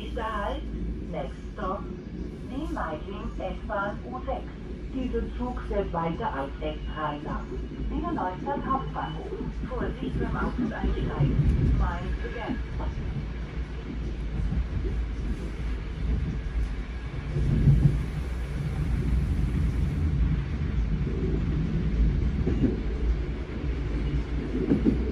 Nächster Halt, Next Stop, Seemaidling S-Bahn U6. Dieser Zug fährt weiter als S3 nach. der Neustadt Hauptbahnhof. Vorsicht beim Autos einsteigen. Mines again. thank